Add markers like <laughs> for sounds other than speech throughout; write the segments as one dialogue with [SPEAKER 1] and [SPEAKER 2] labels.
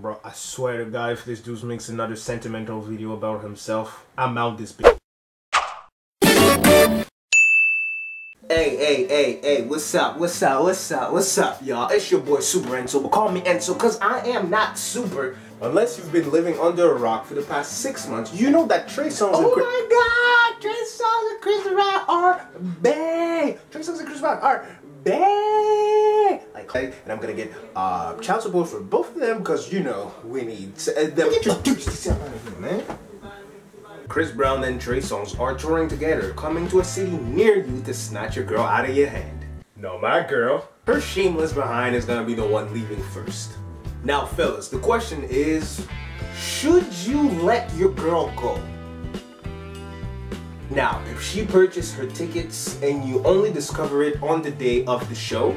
[SPEAKER 1] Bro, I swear to God, if this dude makes another sentimental video about himself, I'm out this bitch.
[SPEAKER 2] Hey, hey, hey, hey, what's up, what's up, what's up, what's up, y'all? It's your boy Super N-So, but call me N-So, cause I am not super.
[SPEAKER 1] Unless you've been living under a rock for the past six months, you know that Trey Songz
[SPEAKER 2] Oh
[SPEAKER 1] and Chris-
[SPEAKER 2] my god, Trey Songz and Chris Rock are bang! Trey Songz and Chris Rock are bang!
[SPEAKER 1] Like, and I'm gonna get uh, child support for both of them because you know we need uh, them introduced out of here, man. Chris Brown and Trey Songz are touring together, coming to a city near you to snatch your girl out of your hand. No, my girl. Her shameless behind is gonna be the one leaving first. Now, fellas, the question is, should you let your girl go? Now, if she purchased her tickets and you only discover it on the day of the show,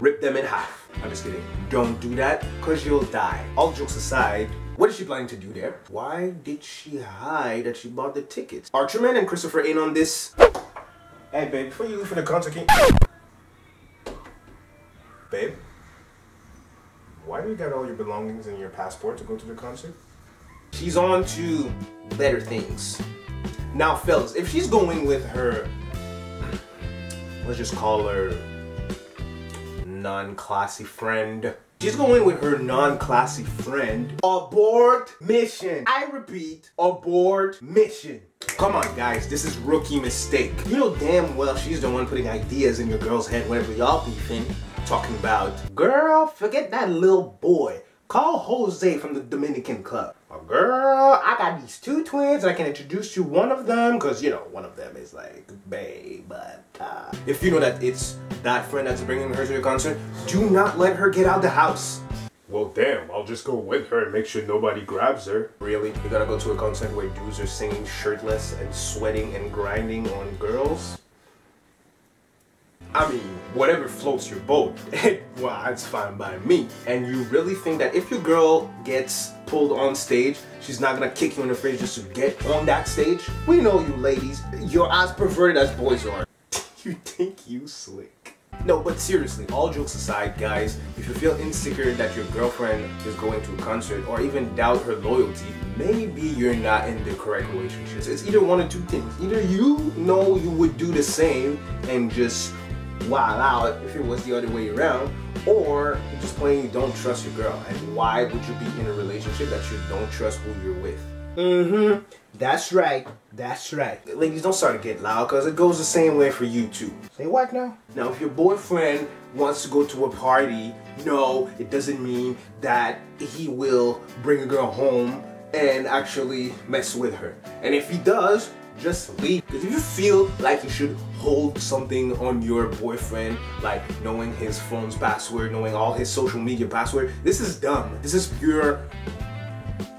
[SPEAKER 1] rip them in half. I'm just kidding. Don't do that because you'll die. All jokes aside, what is she planning to do there? Why did she hide that she bought the tickets? Are Tremaine and Christopher in on this? Hey, babe, before you leave for the concert, can Babe? Why do you got all your belongings and your passport to go to the concert? She's on to better things. Now, fellas, if she's going with her, let's just call her non-classy friend. She's going with her non-classy friend. Abort mission. I repeat, abort mission. Come on, guys, this is rookie mistake. You know damn well she's the one putting ideas in your girl's head whenever y'all beefing, talking about, girl, forget that little boy. Call Jose from the Dominican club. Oh, girl, I got these two twins. and I can introduce you one of them because, you know, one of them is like, babe, but uh, if you know that it's that friend that's bringing her to your concert, do not let her get out the house. Well, damn, I'll just go with her and make sure nobody grabs her. Really? You gotta go to a concert where dudes are singing shirtless and sweating and grinding on girls? I mean, whatever floats your boat, <laughs> well, that's fine by me. And you really think that if your girl gets pulled on stage, she's not gonna kick you in the face just to get on that stage? We know you ladies, you're as perverted as boys are. <laughs> you think you slick. No, but seriously, all jokes aside, guys, if you feel insecure that your girlfriend is going to a concert or even doubt her loyalty, maybe you're not in the correct relationships. It's either one or two things. Either you know you would do the same and just wild out if it was the other way around, or just plain you don't trust your girl. And why would you be in a relationship that you don't trust who you're with? Mm-hmm. That's right. That's right. Ladies, don't start to get loud because it goes the same way for you too. Say what now? Now, if your boyfriend wants to go to a party, no, it doesn't mean that he will bring a girl home and actually mess with her. And if he does, just leave. Because if you feel like you should hold something on your boyfriend, like knowing his phone's password, knowing all his social media password, this is dumb. This is pure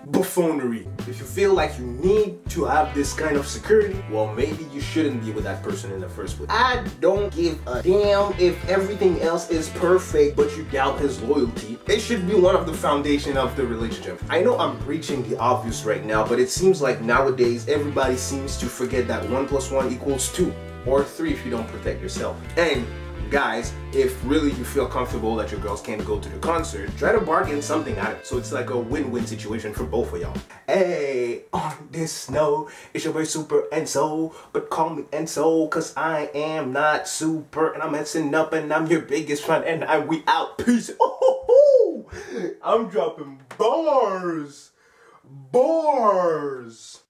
[SPEAKER 1] buffoonery. If you feel like you need to have this kind of security, well, maybe you shouldn't be with that person in the first place. I don't give a damn if everything else is perfect, but you doubt his loyalty. It should be one of the foundation of the relationship. I know I'm preaching the obvious right now, but it seems like nowadays everybody seems to forget that one plus one equals two or three if you don't protect yourself. And guys, if really you feel comfortable that your girls can't go to the concert, try to bargain something out. So it's like a win-win situation for both of y'all. Hey, on this snow, it's your boy Super N-So, but call me N-So, cause I am not super, and I'm messing up, and I'm your biggest fan, and I we out. Peace. Oh, <laughs> I'm dropping bars. Bars.